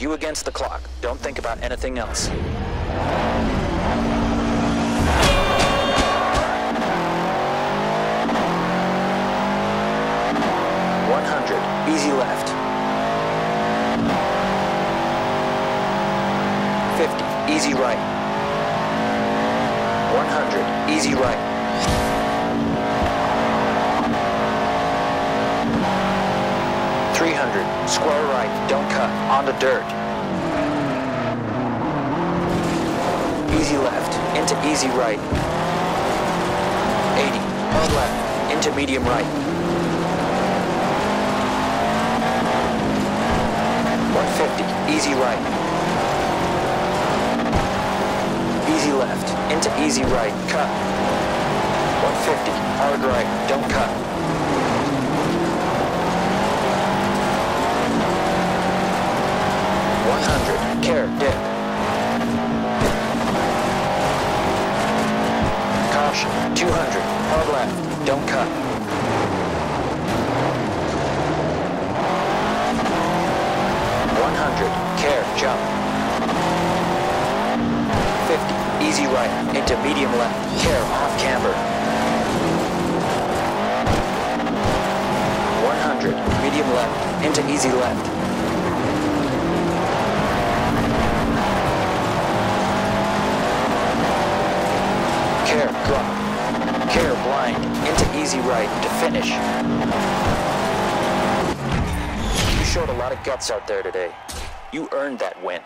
You against the clock. Don't think about anything else. One hundred. Easy left. Fifty. Easy right. One hundred. Easy right. Three hundred. Square right. Don't cut. On the dirt. Easy left. Into easy right. 80. Hard left. Into medium right. 150. Easy right. Easy left. Into easy right. Cut. 150. Hard right. Don't cut. One Care. Dip. Caution. Two hundred. Hard left. Don't cut. One hundred. Care. Jump. Fifty. Easy right. Into medium left. Care. Off camber. One hundred. Medium left. Into easy left. Drop. Care, blind. Into easy right to finish. You showed a lot of guts out there today. You earned that win.